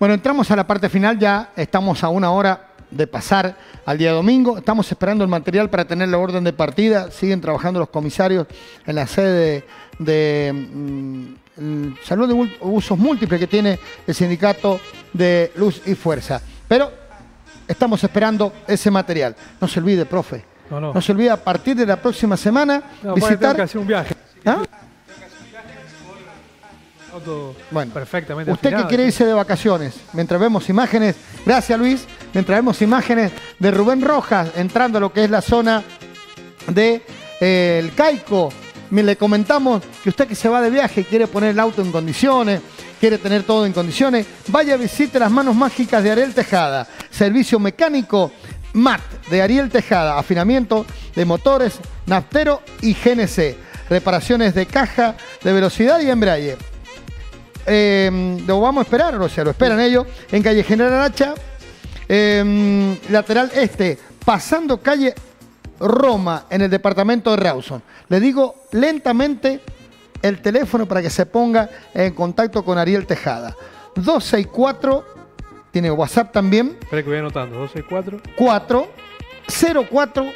Bueno, entramos a la parte final ya, estamos a una hora de pasar al día domingo. Estamos esperando el material para tener la orden de partida. Siguen trabajando los comisarios en la sede de, mm, salud de usos múltiples que tiene el sindicato de Luz y Fuerza. Pero estamos esperando ese material. No se olvide, profe. No, se olvide a partir de la próxima semana visitar. Que hacer un viaje. ¿Ah? Bueno, perfectamente. Usted que quiere irse de vacaciones, mientras vemos imágenes, gracias Luis, mientras vemos imágenes de Rubén Rojas entrando a lo que es la zona del de, eh, el Caico, le comentamos que usted que se va de viaje quiere poner el auto en condiciones, quiere tener todo en condiciones, vaya a visite las manos mágicas de Ariel Tejada, servicio mecánico MAT de Ariel Tejada, afinamiento de motores, naftero y GNC, reparaciones de caja, de velocidad y embrague. Em, lo vamos a esperar, o sea, lo esperan ellos, en calle General Aracha, em, lateral este, pasando calle Roma, en el departamento de Rawson. Le digo lentamente el teléfono para que se ponga en contacto con Ariel Tejada. 264, tiene WhatsApp también. Espera que voy anotando, 264. 404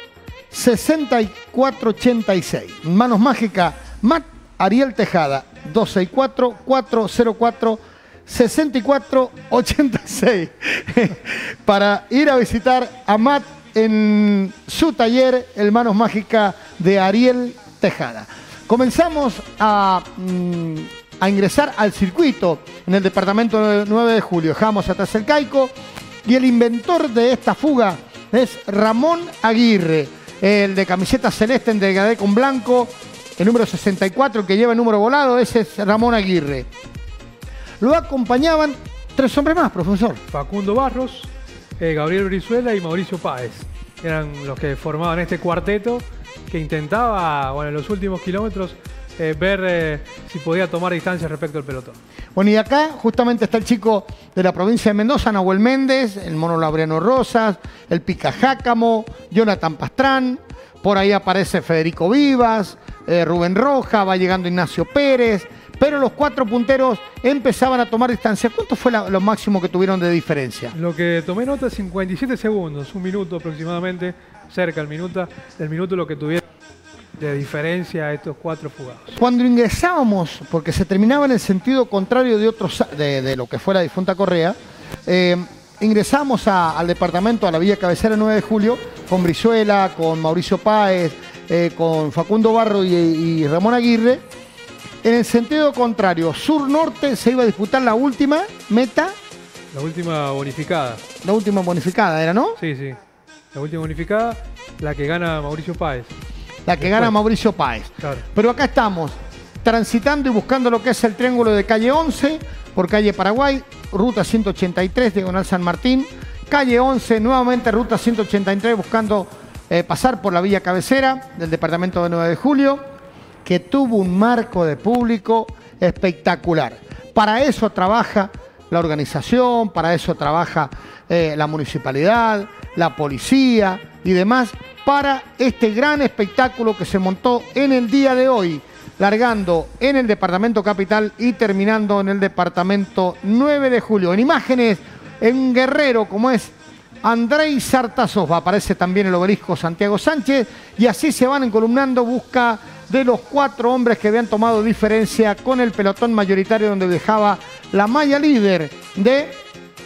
6486. Manos mágicas, Matt Ariel Tejada. 264-404-6486 para ir a visitar a Matt en su taller, el Manos Mágica de Ariel Tejada. Comenzamos a, mm, a, ingresar al circuito en el departamento 9 de julio. Dejamos atrás el Caico y el inventor de esta fuga es Ramón Aguirre, el de camiseta celeste en delgadé con blanco, el número 64, que lleva el número volado, ese es Ramón Aguirre. Lo acompañaban tres hombres más, profesor. Facundo Barros, eh, Gabriel Brizuela y Mauricio Páez. Eran los que formaban este cuarteto que intentaba, bueno, en los últimos kilómetros eh, ver eh, si podía tomar distancia respecto al pelotón. Bueno, y acá justamente está el chico de la provincia de Mendoza, Nahuel Méndez, el mono Laureano Rosas, el Pica Jácamo, Jonathan Pastrán, por ahí aparece Federico Vivas, eh, Rubén Roja, va llegando Ignacio Pérez, pero los cuatro punteros empezaban a tomar distancia. ¿Cuánto fue lo máximo que tuvieron de diferencia? Lo que tomé nota, 57 segundos, un minuto aproximadamente, cerca del minuto, del minuto lo que tuvieron de diferencia a estos cuatro fugados. Cuando ingresábamos, porque se terminaba en el sentido contrario de, otros, de, lo que fue la difunta Correa, eh, ingresamos al departamento, a la Villa Cabecera 9 de Julio, con Brizuela, con Mauricio Páez, eh, con Facundo Barro y, Ramón Aguirre. En el sentido contrario, sur-norte se iba a disputar la última meta. La última bonificada. La última bonificada era, ¿no? Sí, sí. La última bonificada, la que gana Mauricio Páez. La que gana Mauricio Páez. Pero acá estamos, transitando y buscando lo que es el triángulo de calle 11, por calle Paraguay, ruta 183, diagonal San Martín, calle 11, nuevamente ruta 183, buscando eh, pasar por la villa cabecera del departamento de 9 de julio, que tuvo un marco de público espectacular. Para eso trabaja la organización, para eso trabaja eh, la municipalidad, la policía y demás, para este gran espectáculo que se montó en el día de hoy, largando en el departamento capital y terminando en el departamento 9 de julio. En imágenes, en Guerrero, como es Andrei Sartazov, aparece también el obelisco Santiago Sánchez y así se van encolumnando busca de los cuatro hombres que habían tomado diferencia con el pelotón mayoritario donde dejaba la malla líder de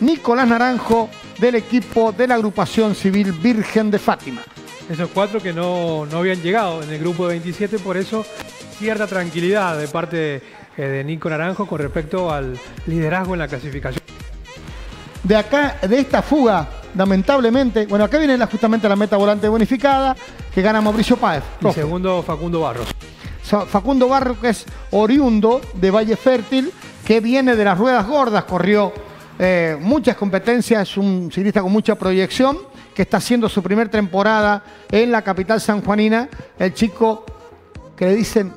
Nicolás Naranjo del equipo de la agrupación civil Virgen de Fátima. Esos cuatro que no, habían llegado en el grupo de 27, por eso cierta tranquilidad de parte eh, de Nico Naranjo con respecto al liderazgo en la clasificación. De acá, de esta fuga lamentablemente, bueno, acá viene justamente la meta volante bonificada que gana Mauricio Páez. Y segundo, Facundo Barros. Facundo Barros, que es oriundo de Valle Fértil, que viene de las ruedas gordas, corrió eh, muchas competencias, es un ciclista con mucha proyección, que está haciendo su primera temporada en la capital sanjuanina, el chico que le dicen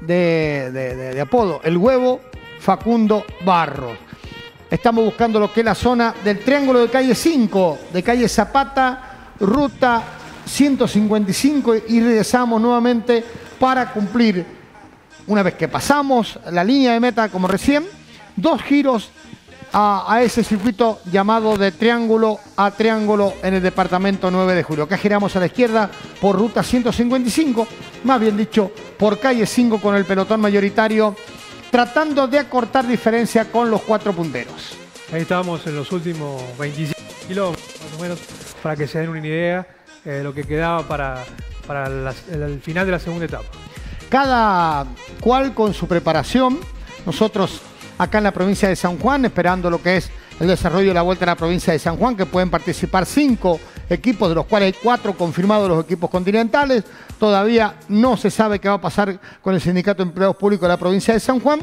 de, apodo, el huevo Facundo Barros. Estamos buscando lo que es la zona del triángulo de calle 5, de calle Zapata, ruta 155 y regresamos nuevamente para cumplir, una vez que pasamos la línea de meta como recién, dos giros a, ese circuito llamado de triángulo a triángulo en el departamento 9 de julio. Acá giramos a la izquierda por ruta 155, más bien dicho, por calle 5 con el pelotón mayoritario, tratando de acortar diferencia con los cuatro punteros. Ahí estamos en los últimos 25 kilómetros, más o menos, para que se den una idea de lo que quedaba para, para el final de la segunda etapa. Cada cual con su preparación. Nosotros acá en la provincia de San Juan, esperando lo que es el desarrollo de la vuelta a la provincia de San Juan, que pueden participar cinco equipos, de los cuales hay cuatro confirmados los equipos continentales. Todavía no se sabe qué va a pasar con el Sindicato de Empleados Públicos de la provincia de San Juan.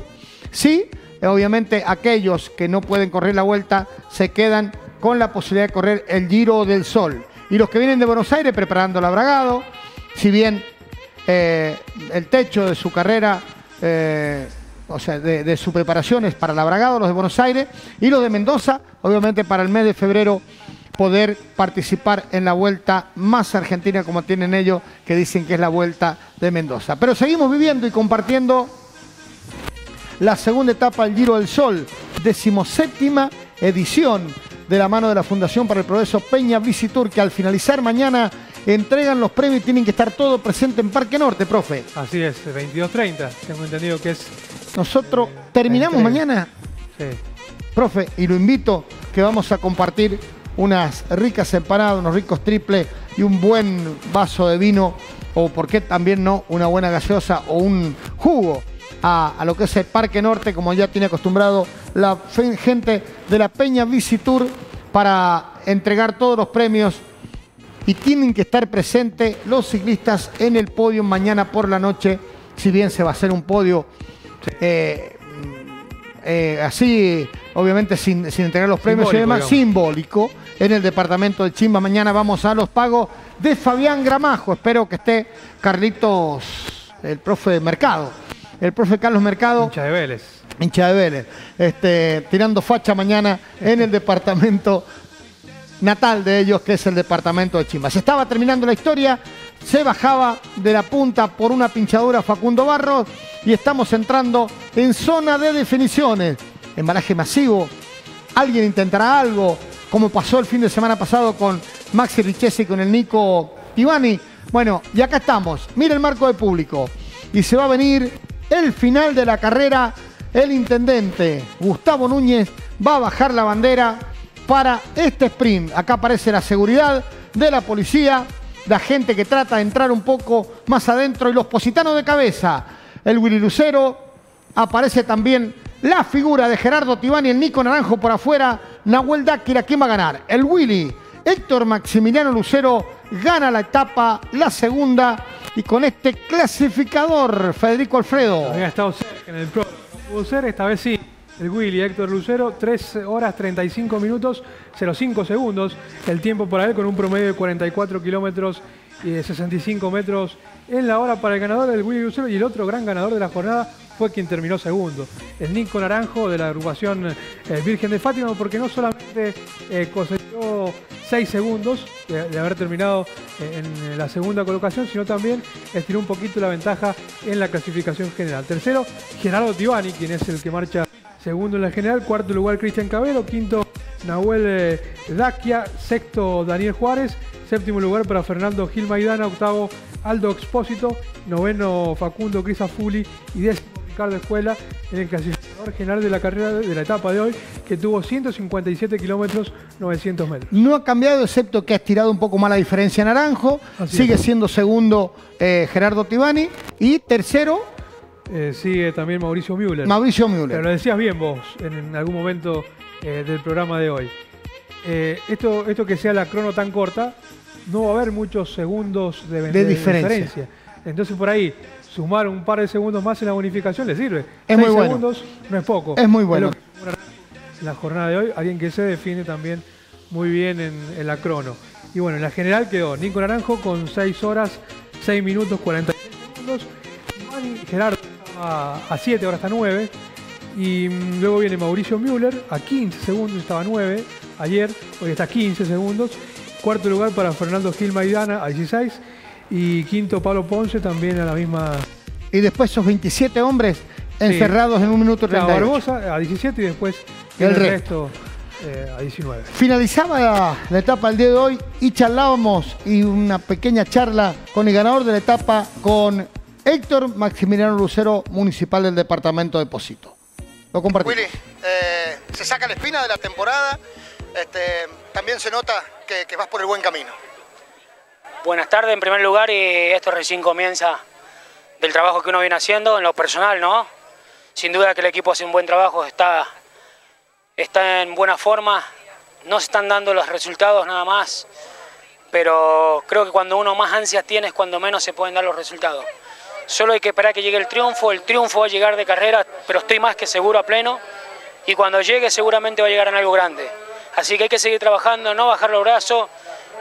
Sí, obviamente aquellos que no pueden correr la vuelta se quedan con la posibilidad de correr el Giro del Sol. Y los que vienen de Buenos Aires preparando el Abragado, si bien eh, el techo de su carrera eh, o sea, de, su preparación es para Labragado, los de Buenos Aires, y los de Mendoza, obviamente para el mes de febrero poder participar en la vuelta más argentina como tienen ellos, que dicen que es la vuelta de Mendoza. Pero seguimos viviendo y compartiendo la segunda etapa del Giro del Sol, decimoséptima edición de la mano de la Fundación para el Progreso Peña Visitur, que al finalizar mañana entregan los premios y tienen que estar todos presentes en Parque Norte, profe. Así es, 22.30, tengo entendido que es... Nosotros terminamos mañana, sí. profe, y lo invito que vamos a compartir unas ricas empanadas, unos ricos triples y un buen vaso de vino, o por qué también no, una buena gaseosa o un jugo a, a, lo que es el Parque Norte, como ya tiene acostumbrado la gente de la Peña Visitur para entregar todos los premios. Y tienen que estar presentes los ciclistas en el podio mañana por la noche, si bien se va a hacer un podio eh, eh, así, obviamente sin, entregar los premios y demás, simbólico en el departamento de Chimba. Mañana vamos a los pagos de Fabián Gramajo. Espero que esté Carlitos, el profe de Mercado, el profe Carlos Mercado. Hincha de Vélez. Hincha de Vélez. Este, tirando facha mañana en el departamento natal de ellos, que es el departamento de Chimba. Se estaba terminando la historia, se bajaba de la punta por una pinchadura Facundo Barros y estamos entrando en zona de definiciones. Embalaje masivo, alguien intentará algo, como pasó el fin de semana pasado con Maxi Richesi con el Nico Ivani. Bueno, y acá estamos, mira el marco de público. Y se va a venir el final de la carrera. El intendente Gustavo Núñez va a bajar la bandera para este sprint. Acá aparece la seguridad de la policía, la gente que trata de entrar un poco más adentro y los positanos de cabeza. El Willy Lucero, aparece también la figura de Gerardo Tibani, el Nico Naranjo por afuera, Nahuel Dáquira, ¿quién va a ganar? El Willy. Héctor Maximiliano Lucero gana la etapa, la segunda, y con este clasificador, Federico Alfredo. Había estado cerca en el pro, pudo ser, esta vez sí. El Willy Héctor Lucero, 3 horas 35 minutos, 05 segundos. El tiempo para él con un promedio de 44 kilómetros y de 65 metros en la hora para el ganador del Willy Lucero. Y el otro gran ganador de la jornada fue quien terminó segundo. El Nico Naranjo de la agrupación eh, Virgen de Fátima, porque no solamente eh, cosechó 6 segundos de, haber terminado eh, en la segunda colocación, sino también estiró un poquito la ventaja en la clasificación general. Tercero, Gerardo Tibani, quien es el que marcha Segundo en la general, cuarto lugar Cristian Cabero, quinto Nahuel eh, Daquia, sexto Daniel Juárez, séptimo lugar para Fernando Gil Maidana, octavo Aldo Expósito, noveno Facundo Crisafuli y décimo Ricardo Escuela en el clasificador general de la carrera de la etapa de hoy, que tuvo 157 kilómetros 900 metros. No ha cambiado, excepto que ha estirado un poco más la diferencia Naranjo. Sigue siendo segundo eh, Gerardo Tibani y tercero eh, sigue también Mauricio Müller. Mauricio Müller. Pero lo decías bien vos en, algún momento eh, del programa de hoy. Eh, esto, esto que sea la crono tan corta, no va a haber muchos segundos de, diferencia. Entonces por ahí, sumar un par de segundos más en la bonificación le sirve. Es muy bueno. segundos no es poco. Es muy bueno. la jornada de hoy, alguien que se defiende también muy bien en, en, la crono. Y bueno, en la general quedó Nico Naranjo con 6 horas, 6 minutos, 46 segundos. Gerardo a 7, ahora está 9. Y mm, luego viene Mauricio Müller a 15 segundos, estaba 9 ayer, hoy está 15 segundos. Cuarto lugar para Fernando Gil Maidana a 16. Y quinto Pablo Ponce también a la misma. Y después esos 27 hombres encerrados en un minuto 38. Barbosa a 17 y después el, resto, eh, a 19. Finalizaba la, etapa del día de hoy y charlábamos y una pequeña charla con el ganador de la etapa, con Héctor Maximiliano Lucero, municipal del departamento de Posito. Lo compartimos. Willy, eh, se saca la espina de la temporada, este, también se nota que, que vas por el buen camino. Buenas tardes en primer lugar y esto recién comienza del trabajo que uno viene haciendo en lo personal, ¿no? Sin duda que el equipo hace un buen trabajo, está, está en buena forma, no se están dando los resultados nada más, pero creo que cuando uno más ansias tiene es cuando menos se pueden dar los resultados. Solo hay que esperar que llegue el triunfo, el triunfo va a llegar de carrera, pero estoy más que seguro a pleno y cuando llegue seguramente va a llegar en algo grande. Así que hay que seguir trabajando, no bajar los brazos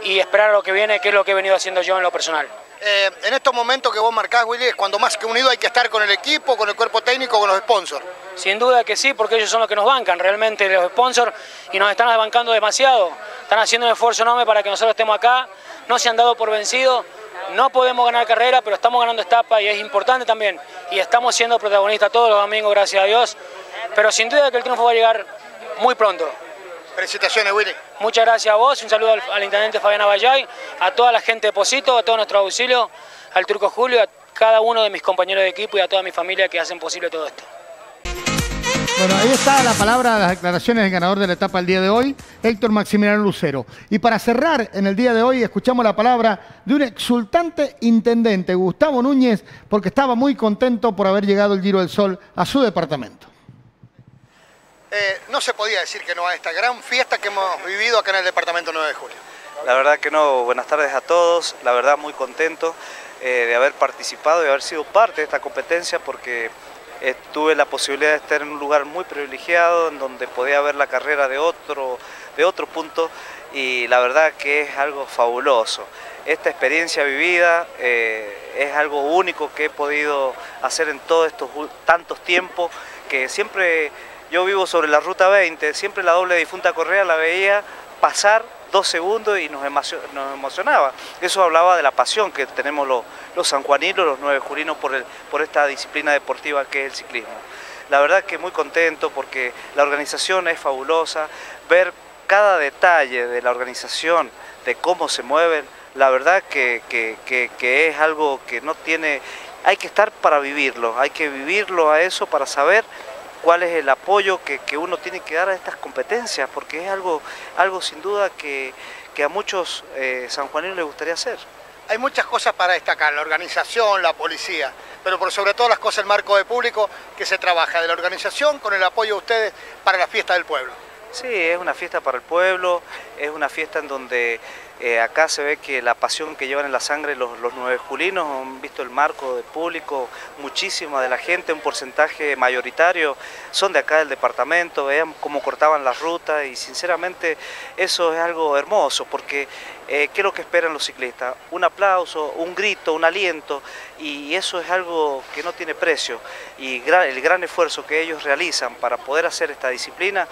y esperar a lo que viene, que es lo que he venido haciendo yo en lo personal. Eh, en estos momentos que vos marcás, Willy, es cuando más que unido hay que estar con el equipo, con el cuerpo técnico, con los sponsors. Sin duda que sí, porque ellos son los que nos bancan realmente, los sponsors, y nos están bancando demasiado. Están haciendo un esfuerzo enorme para que nosotros estemos acá, no se han dado por vencidos, no podemos ganar carrera, pero estamos ganando etapa y es importante también. Y estamos siendo protagonistas todos los domingos, gracias a Dios. Pero sin duda que el triunfo va a llegar muy pronto. Felicitaciones, Willy. Muchas gracias a vos, un saludo al, intendente Fabián Abayay, a toda la gente de Posito, a todo nuestro auxilio, al Turco Julio, a cada uno de mis compañeros de equipo y a toda mi familia que hacen posible todo esto. Bueno, ahí está la palabra, las declaraciones del ganador de la etapa el día de hoy, Héctor Maximiliano Lucero. Y para cerrar en el día de hoy, escuchamos la palabra de un exultante intendente, Gustavo Núñez, porque estaba muy contento por haber llegado el Giro del Sol a su departamento. Eh, no se podía decir que no a esta gran fiesta que hemos vivido acá en el departamento 9 de julio. La verdad que no, buenas tardes a todos, la verdad muy contento eh, de haber participado y haber sido parte de esta competencia porque eh, tuve la posibilidad de estar en un lugar muy privilegiado en donde podía ver la carrera de otro, de otro punto y la verdad que es algo fabuloso. Esta experiencia vivida es algo único que he podido hacer en todos estos tantos tiempos que siempre yo vivo sobre la ruta 20, siempre la doble difunta Correa la veía pasar dos segundos y nos, emocionaba. Eso hablaba de la pasión que tenemos los, los sanjuaninos, los nueve jurinos por, por esta disciplina deportiva que es el ciclismo. La verdad que muy contento porque la organización es fabulosa, ver cada detalle de la organización, de cómo se mueven, la verdad que, que es algo que no tiene, hay que estar para vivirlo, hay que vivirlo a eso para saber cuál es el apoyo que, uno tiene que dar a estas competencias, porque es algo, algo sin duda que, a muchos eh, sanjuaninos les gustaría hacer. Hay muchas cosas para destacar, la organización, la policía, pero por sobre todo las cosas el marco de público que se trabaja de la organización con el apoyo de ustedes para la fiesta del pueblo. Sí, es una fiesta para el pueblo, es una fiesta en donde eh, acá se ve que la pasión que llevan en la sangre los, nueve julinos, han visto el marco de público, muchísima de la gente, un porcentaje mayoritario, son de acá del departamento, vean cómo cortaban las rutas y sinceramente eso es algo hermoso porque eh, ¿qué es lo que esperan los ciclistas? Un aplauso, un grito, un aliento y eso es algo que no tiene precio y el gran esfuerzo que ellos realizan para poder hacer esta disciplina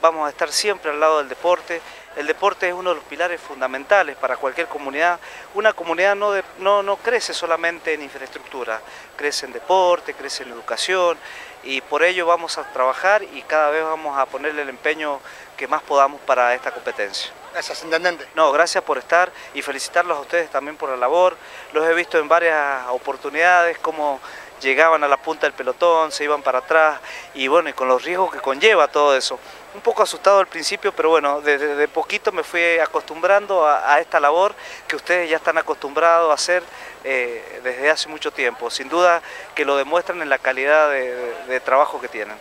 vamos a estar siempre al lado del deporte. El deporte es uno de los pilares fundamentales para cualquier comunidad. Una comunidad no, no, no crece solamente en infraestructura, crece en deporte, crece en educación y por ello vamos a trabajar y cada vez vamos a ponerle el empeño que más podamos para esta competencia. Gracias, Intendente. No, gracias por estar y felicitarlos a ustedes también por la labor. Los he visto en varias oportunidades, como llegaban a la punta del pelotón, se iban para atrás y bueno, y con los riesgos que conlleva todo eso. Un poco asustado al principio, pero bueno, de, poquito me fui acostumbrando a, esta labor que ustedes ya están acostumbrados a hacer eh, desde hace mucho tiempo. Sin duda que lo demuestran en la calidad de trabajo que tienen.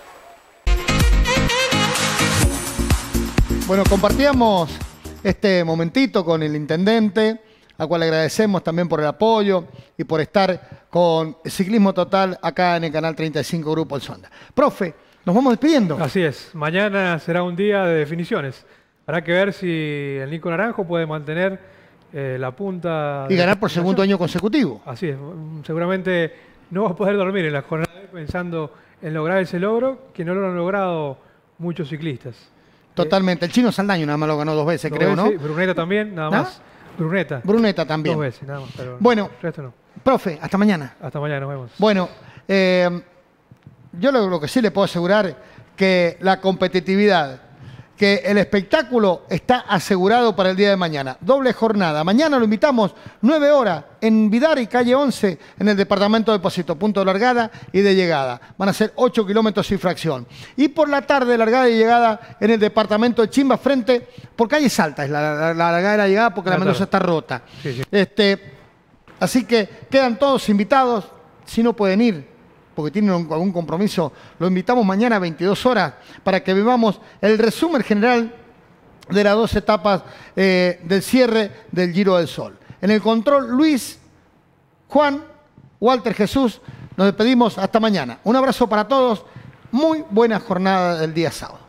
Bueno, compartíamos este momentito con el intendente, a cual agradecemos también por el apoyo y por estar con Ciclismo Total acá en el canal 35 Grupo El Sonda. Profe, nos vamos despidiendo. Así es, mañana será un día de definiciones. Habrá que ver si el Nico Naranjo puede mantener eh, la punta. Y ganar por segundo año consecutivo. Así es, seguramente no va a poder dormir en la jornada pensando en lograr ese logro que no lo han logrado muchos ciclistas. Totalmente. El chino Saldaño nada más lo ganó dos veces, creo, ¿no? Bruneta también, nada más. Bruneta. Bruneta también. Dos veces, nada más. bueno, profe, hasta mañana. Hasta mañana, nos vemos. Bueno, eh, yo lo, que sí le puedo asegurar que la competitividad, que el espectáculo está asegurado para el día de mañana. Doble jornada. Mañana lo invitamos 9 horas en Vidar y calle 11 en el departamento de depósito, punto de largada y de llegada. Van a ser 8 kilómetros y fracción. Y por la tarde, largada y llegada en el departamento de Chimba, frente, por calle Salta es la, largada y la llegada porque la Mendoza está rota. Este, así que quedan todos invitados. Si no pueden ir, porque tienen algún compromiso, lo invitamos mañana a 22 horas para que vivamos el resumen general de las dos etapas eh, del cierre del Giro del Sol. En el control, Luis, Juan, Walter Jesús, nos despedimos hasta mañana. Un abrazo para todos, muy buena jornada del día sábado.